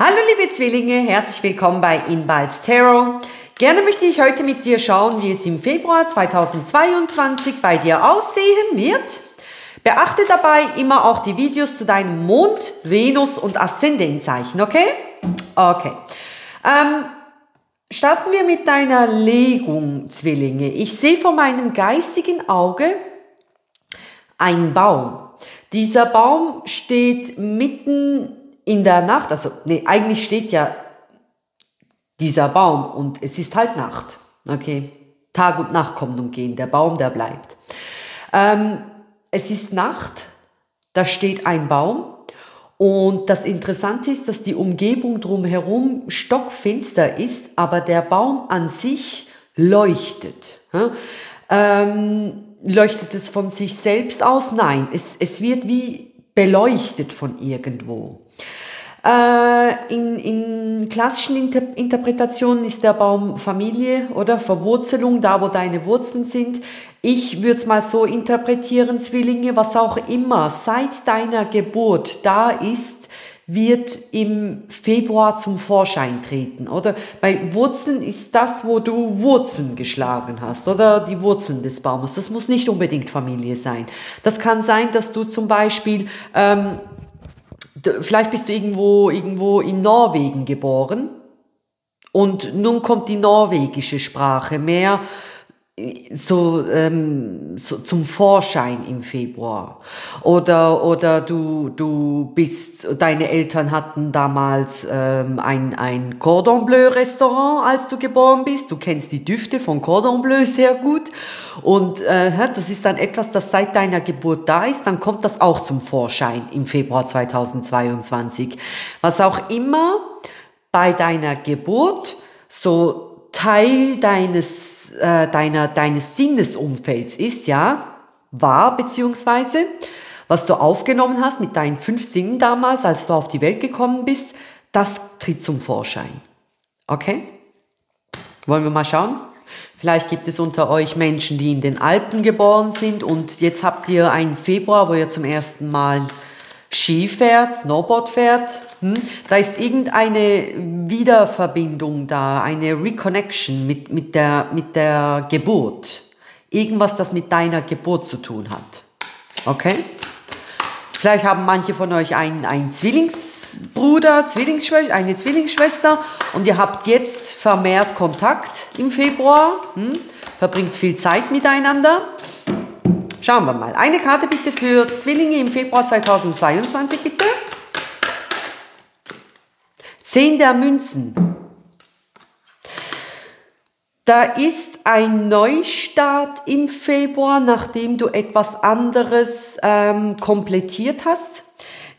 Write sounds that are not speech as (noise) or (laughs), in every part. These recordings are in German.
Hallo liebe Zwillinge, herzlich willkommen bei Inballs Tarot. Gerne möchte ich heute mit dir schauen, wie es im Februar 2022 bei dir aussehen wird. Beachte dabei immer auch die Videos zu deinem Mond, Venus und Aszendentzeichen, okay? Okay. Ähm, starten wir mit deiner Legung, Zwillinge. Ich sehe vor meinem geistigen Auge einen Baum. Dieser Baum steht mitten in der Nacht, also nee, eigentlich steht ja dieser Baum und es ist halt Nacht. Okay, Tag und Nacht kommen und gehen, der Baum, der bleibt. Ähm, es ist Nacht, da steht ein Baum und das Interessante ist, dass die Umgebung drumherum stockfinster ist, aber der Baum an sich leuchtet. Ähm, leuchtet es von sich selbst aus? Nein, es, es wird wie beleuchtet von irgendwo. Äh, in, in klassischen Inter Interpretationen ist der Baum Familie oder Verwurzelung, da wo deine Wurzeln sind. Ich würde es mal so interpretieren, Zwillinge, was auch immer seit deiner Geburt da ist, wird im Februar zum Vorschein treten. Oder bei Wurzeln ist das, wo du Wurzeln geschlagen hast oder die Wurzeln des Baumes. Das muss nicht unbedingt Familie sein. Das kann sein, dass du zum Beispiel ähm, vielleicht bist du irgendwo, irgendwo in Norwegen geboren und nun kommt die norwegische Sprache mehr so, ähm, so zum Vorschein im Februar. Oder, oder du, du bist, deine Eltern hatten damals ähm, ein, ein Cordon Bleu Restaurant, als du geboren bist. Du kennst die Düfte von Cordon Bleu sehr gut. Und äh, das ist dann etwas, das seit deiner Geburt da ist. Dann kommt das auch zum Vorschein im Februar 2022. Was auch immer bei deiner Geburt so Teil deines äh, deiner, deines Sinnesumfelds ist, ja, war, beziehungsweise, was du aufgenommen hast mit deinen fünf Sinnen damals, als du auf die Welt gekommen bist, das tritt zum Vorschein. Okay? Wollen wir mal schauen? Vielleicht gibt es unter euch Menschen, die in den Alpen geboren sind und jetzt habt ihr einen Februar, wo ihr zum ersten Mal Ski fährt, Snowboard fährt, hm? da ist irgendeine Wiederverbindung da, eine Reconnection mit, mit, der, mit der Geburt. Irgendwas, das mit deiner Geburt zu tun hat. Okay? Vielleicht haben manche von euch einen, einen Zwillingsbruder, Zwillingsschwester, eine Zwillingsschwester und ihr habt jetzt vermehrt Kontakt im Februar, hm? verbringt viel Zeit miteinander. Schauen wir mal. Eine Karte bitte für Zwillinge im Februar 2022, bitte. Zehn der Münzen. Da ist ein Neustart im Februar, nachdem du etwas anderes ähm, komplettiert hast.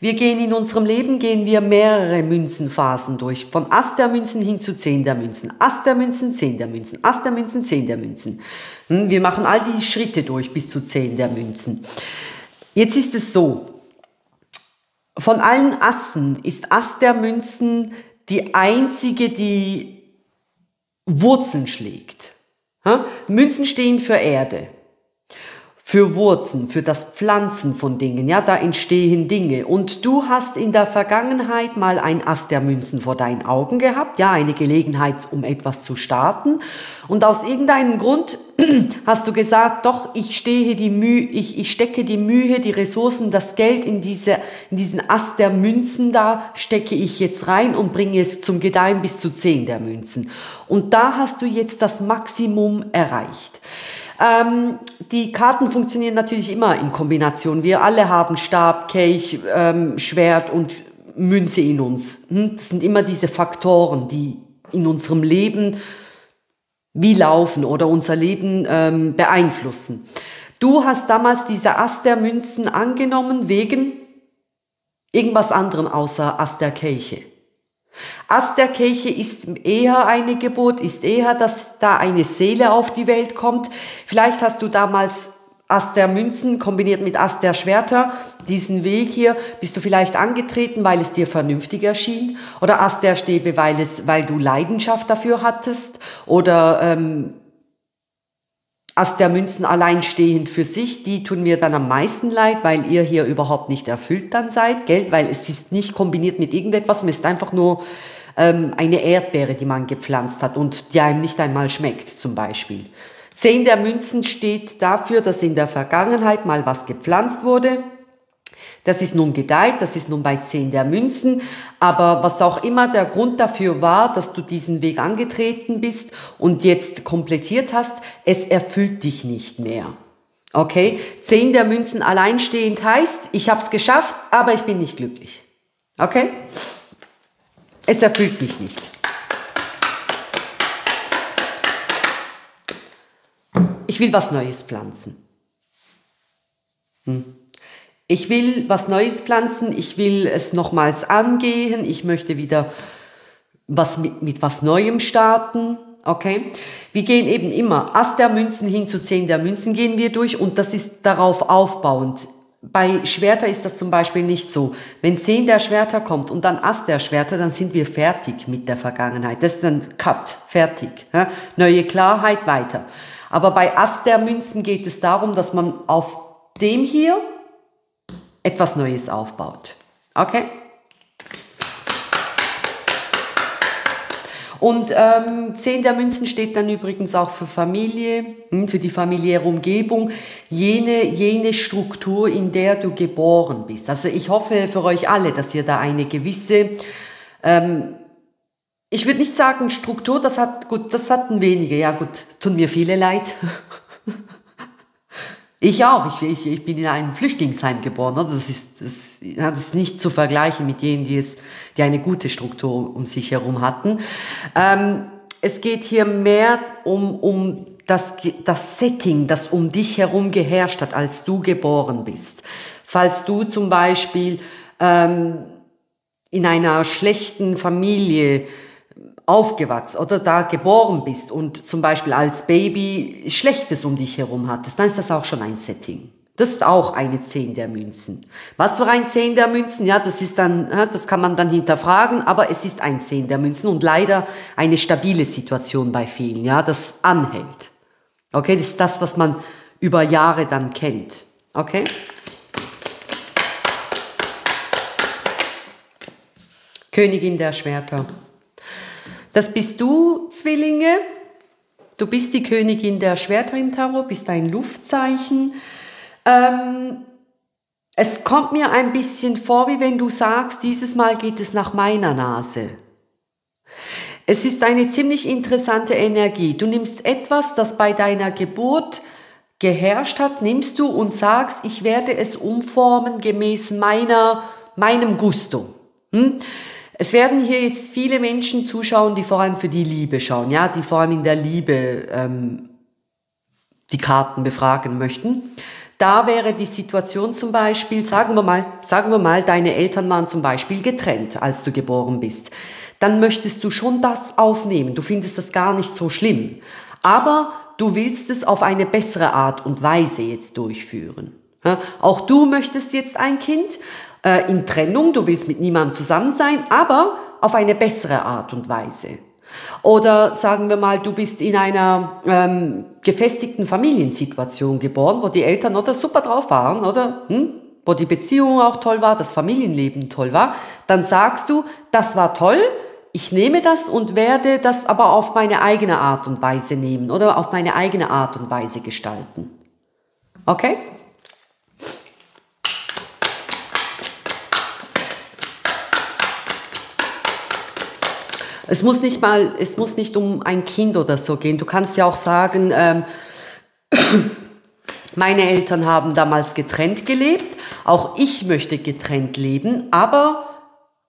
Wir gehen in unserem Leben, gehen wir mehrere Münzenphasen durch. Von Ast der Münzen hin zu Zehn der Münzen. Ast der Münzen, Zehn der Münzen. Ast der Münzen, Zehn der Münzen. Hm, wir machen all die Schritte durch bis zu Zehn der Münzen. Jetzt ist es so. Von allen Assen ist Ast der Münzen die einzige, die Wurzeln schlägt. Münzen stehen für Erde für Wurzeln, für das Pflanzen von Dingen. Ja, da entstehen Dinge. Und du hast in der Vergangenheit mal ein Ast der Münzen vor deinen Augen gehabt. Ja, eine Gelegenheit, um etwas zu starten. Und aus irgendeinem Grund (clears throat) hast du gesagt, doch, ich stehe die Mühe, ich, ich stecke die Mühe, die Ressourcen, das Geld in diese, in diesen Ast der Münzen da, stecke ich jetzt rein und bringe es zum Gedeihen bis zu zehn der Münzen. Und da hast du jetzt das Maximum erreicht. Ähm, die Karten funktionieren natürlich immer in Kombination. Wir alle haben Stab, Kelch, ähm, Schwert und Münze in uns. Hm? Das sind immer diese Faktoren, die in unserem Leben wie laufen oder unser Leben ähm, beeinflussen. Du hast damals diese Ast der Münzen angenommen wegen irgendwas anderem außer Ast der Kelche. Ast der Kirche ist eher eine Geburt, ist eher, dass da eine Seele auf die Welt kommt. Vielleicht hast du damals Ast der Münzen kombiniert mit Ast der Schwerter. Diesen Weg hier bist du vielleicht angetreten, weil es dir vernünftig erschien. Oder Ast der Stäbe, weil, es, weil du Leidenschaft dafür hattest. Oder ähm, Ast der Münzen alleinstehend für sich, die tun mir dann am meisten leid, weil ihr hier überhaupt nicht erfüllt dann seid, gell? Weil es ist nicht kombiniert mit irgendetwas, es ist einfach nur ähm, eine Erdbeere, die man gepflanzt hat und die einem nicht einmal schmeckt, zum Beispiel. Zehn der Münzen steht dafür, dass in der Vergangenheit mal was gepflanzt wurde. Das ist nun gedeiht, das ist nun bei zehn der Münzen. Aber was auch immer der Grund dafür war, dass du diesen Weg angetreten bist und jetzt komplettiert hast, es erfüllt dich nicht mehr. Okay? Zehn der Münzen alleinstehend heißt, ich habe es geschafft, aber ich bin nicht glücklich. Okay? Es erfüllt mich nicht. Ich will was Neues pflanzen. Hm. Ich will was Neues pflanzen, ich will es nochmals angehen, ich möchte wieder was mit, mit was Neuem starten. Okay? Wir gehen eben immer Ass der Münzen hin zu Zehn der Münzen gehen wir durch und das ist darauf aufbauend. Bei Schwerter ist das zum Beispiel nicht so. Wenn Zehn der Schwerter kommt und dann Ass der Schwerter, dann sind wir fertig mit der Vergangenheit. Das ist dann Cut, fertig. Ja? Neue Klarheit, weiter. Aber bei Ass der Münzen geht es darum, dass man auf dem hier etwas Neues aufbaut. Okay? Und ähm, 10 der Münzen steht dann übrigens auch für Familie, hm, für die familiäre Umgebung, jene, jene Struktur, in der du geboren bist. Also ich hoffe für euch alle, dass ihr da eine gewisse ähm, ich würde nicht sagen Struktur, das hat, gut, das hatten wenige. Ja gut, tun mir viele leid. (laughs) ich auch. Ich, ich, ich bin in einem Flüchtlingsheim geboren. Das, ist, das ist nicht zu vergleichen mit jenen, die, es, die eine gute Struktur um sich herum hatten. Ähm, es geht hier mehr um, um das, das Setting, das um dich herum geherrscht hat, als du geboren bist. Falls du zum Beispiel ähm, in einer schlechten Familie aufgewachsen oder da geboren bist und zum Beispiel als Baby Schlechtes um dich herum hattest, dann ist das auch schon ein Setting. Das ist auch eine Zehn der Münzen. Was für ein Zehn der Münzen? Ja, das ist dann, das kann man dann hinterfragen, aber es ist ein Zehn der Münzen und leider eine stabile Situation bei vielen, ja, das anhält. Okay, das ist das, was man über Jahre dann kennt. Okay? Königin der Schwerter. Das bist du, Zwillinge. Du bist die Königin der Schwerter im Tarot, bist ein Luftzeichen. Ähm, es kommt mir ein bisschen vor, wie wenn du sagst, dieses Mal geht es nach meiner Nase. Es ist eine ziemlich interessante Energie. Du nimmst etwas, das bei deiner Geburt geherrscht hat, nimmst du und sagst, ich werde es umformen gemäß meiner, meinem Gusto. Hm? Es werden hier jetzt viele Menschen zuschauen, die vor allem für die Liebe schauen, ja, die vor allem in der Liebe ähm, die Karten befragen möchten. Da wäre die Situation zum Beispiel, sagen wir mal, sagen wir mal, deine Eltern waren zum Beispiel getrennt, als du geboren bist. Dann möchtest du schon das aufnehmen. Du findest das gar nicht so schlimm. Aber du willst es auf eine bessere Art und Weise jetzt durchführen. Auch du möchtest jetzt ein Kind äh, in Trennung, du willst mit niemandem zusammen sein, aber auf eine bessere Art und Weise. Oder sagen wir mal, du bist in einer ähm, gefestigten Familiensituation geboren, wo die Eltern oder super drauf waren, oder? Hm? Wo die Beziehung auch toll war, das Familienleben toll war, dann sagst du, das war toll, ich nehme das und werde das aber auf meine eigene Art und Weise nehmen oder auf meine eigene Art und Weise gestalten. Okay? Es muss nicht mal, es muss nicht um ein Kind oder so gehen. Du kannst ja auch sagen, ähm, (coughs) meine Eltern haben damals getrennt gelebt, auch ich möchte getrennt leben, aber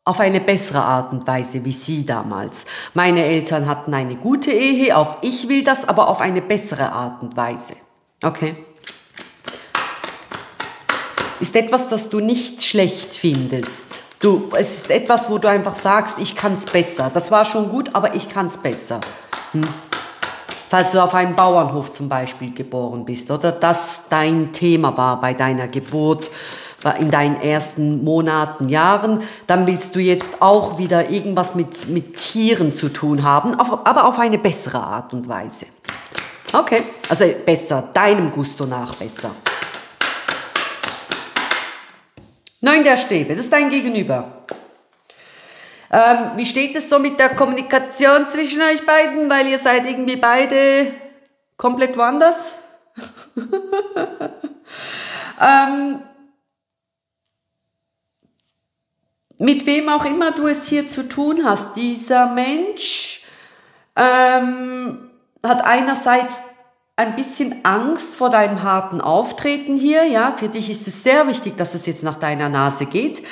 auf eine bessere Art und Weise wie sie damals. Meine Eltern hatten eine gute Ehe, auch ich will das, aber auf eine bessere Art und Weise. Okay? Ist etwas, das du nicht schlecht findest. Du, es ist etwas, wo du einfach sagst, ich kann es besser. Das war schon gut, aber ich kann es besser. Hm? Falls du auf einem Bauernhof zum Beispiel geboren bist oder das dein Thema war bei deiner Geburt, in deinen ersten Monaten, Jahren, dann willst du jetzt auch wieder irgendwas mit, mit Tieren zu tun haben, auf, aber auf eine bessere Art und Weise. Okay, also besser, deinem Gusto nach besser. Neun der Stäbe, das ist dein Gegenüber. Ähm, wie steht es so mit der Kommunikation zwischen euch beiden? Weil ihr seid irgendwie beide komplett woanders? (laughs) ähm, mit wem auch immer du es hier zu tun hast, dieser Mensch ähm, hat einerseits ein bisschen Angst vor deinem harten Auftreten hier, ja, für dich ist es sehr wichtig, dass es jetzt nach deiner Nase geht.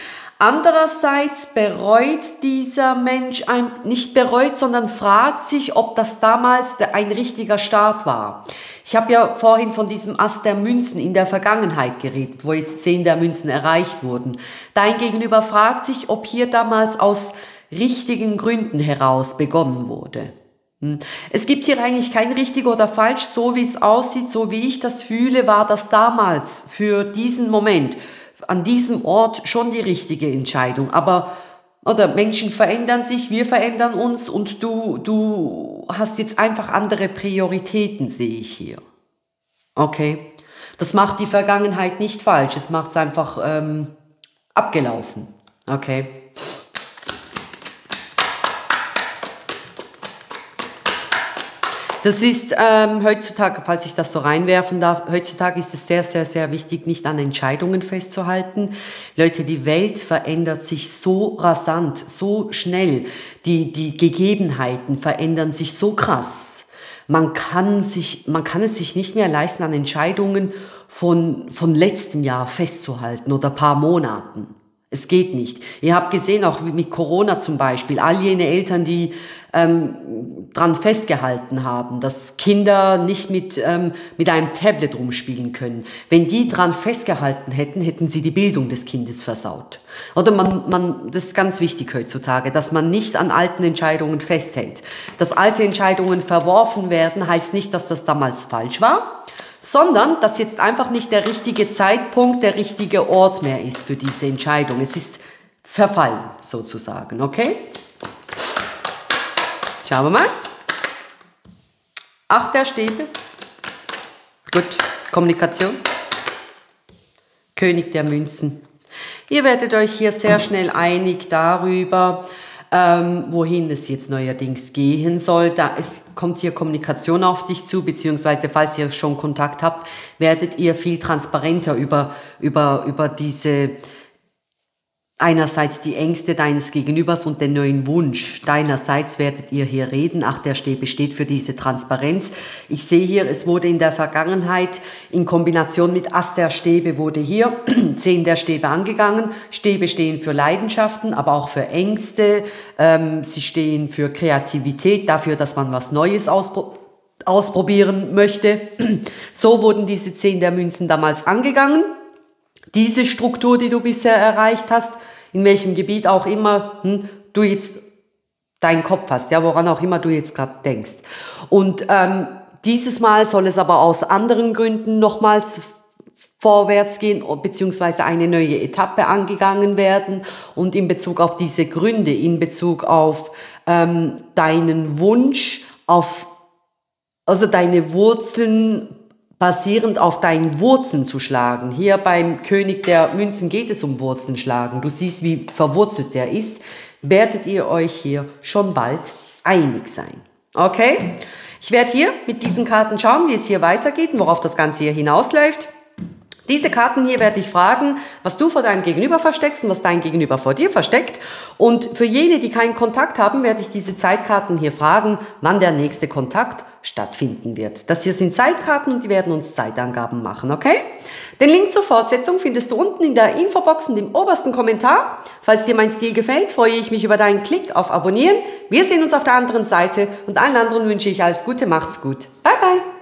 Andererseits bereut dieser Mensch ein, nicht bereut, sondern fragt sich, ob das damals ein richtiger Start war. Ich habe ja vorhin von diesem Ast der Münzen in der Vergangenheit geredet, wo jetzt zehn der Münzen erreicht wurden. Dein Gegenüber fragt sich, ob hier damals aus richtigen Gründen heraus begonnen wurde. Hm. Es gibt hier eigentlich kein richtig oder falsch, so wie es aussieht, so wie ich das fühle, war das damals für diesen Moment an diesem Ort schon die richtige Entscheidung. Aber oder Menschen verändern sich, wir verändern uns und du, du hast jetzt einfach andere Prioritäten, sehe ich hier. Okay. Das macht die Vergangenheit nicht falsch, es macht es einfach ähm, abgelaufen. Okay. Das ist ähm, heutzutage, falls ich das so reinwerfen darf, heutzutage ist es sehr, sehr, sehr wichtig, nicht an Entscheidungen festzuhalten. Leute, die Welt verändert sich so rasant, so schnell. Die, die Gegebenheiten verändern sich so krass. Man kann, sich, man kann es sich nicht mehr leisten, an Entscheidungen von, von letztem Jahr festzuhalten oder paar Monaten. Es geht nicht. Ihr habt gesehen, auch mit Corona zum Beispiel, all jene Eltern, die ähm, dran festgehalten haben, dass Kinder nicht mit, ähm, mit einem Tablet rumspielen können. Wenn die dran festgehalten hätten, hätten sie die Bildung des Kindes versaut. Oder man, man, das ist ganz wichtig heutzutage, dass man nicht an alten Entscheidungen festhält. Dass alte Entscheidungen verworfen werden, heißt nicht, dass das damals falsch war, sondern dass jetzt einfach nicht der richtige Zeitpunkt, der richtige Ort mehr ist für diese Entscheidung. Es ist verfallen sozusagen, okay? Schauen wir mal. Acht der Stäbe. Gut, Kommunikation. König der Münzen. Ihr werdet euch hier sehr schnell einig darüber, ähm, wohin es jetzt neuerdings gehen soll. Da es kommt hier Kommunikation auf dich zu, beziehungsweise falls ihr schon Kontakt habt, werdet ihr viel transparenter über, über, über diese einerseits die Ängste deines Gegenübers und den neuen Wunsch deinerseits werdet ihr hier reden. Ach, der Steh besteht für diese Transparenz. Ich sehe hier, es wurde in der Vergangenheit in Kombination mit Ast der Stäbe wurde hier (clears throat) zehn der Stäbe angegangen. Stäbe stehen für Leidenschaften, aber auch für Ängste. Ähm, sie stehen für Kreativität, dafür, dass man was Neues auspro ausprobieren möchte. (clears throat) So wurden diese zehn der Münzen damals angegangen. Diese Struktur, die du bisher erreicht hast, in welchem Gebiet auch immer hm, du jetzt deinen Kopf hast, ja, woran auch immer du jetzt gerade denkst. Und ähm, dieses Mal soll es aber aus anderen Gründen nochmals vorwärts gehen, beziehungsweise eine neue Etappe angegangen werden. Und in Bezug auf diese Gründe, in Bezug auf ähm, deinen Wunsch, auf also deine Wurzeln basierend auf deinen Wurzeln zu schlagen. Hier beim König der Münzen geht es um Wurzeln schlagen. Du siehst, wie verwurzelt der ist. Werdet ihr euch hier schon bald einig sein. Okay? Ich werde hier mit diesen Karten schauen, wie es hier weitergeht und worauf das Ganze hier hinausläuft. Diese Karten hier werde ich fragen, was du vor deinem Gegenüber versteckst und was dein Gegenüber vor dir versteckt. Und für jene, die keinen Kontakt haben, werde ich diese Zeitkarten hier fragen, wann der nächste Kontakt stattfinden wird. Das hier sind Zeitkarten und die werden uns Zeitangaben machen, okay? Den Link zur Fortsetzung findest du unten in der Infobox und im obersten Kommentar. Falls dir mein Stil gefällt, freue ich mich über deinen Klick auf Abonnieren. Wir sehen uns auf der anderen Seite und allen anderen wünsche ich alles Gute, macht's gut. Bye bye!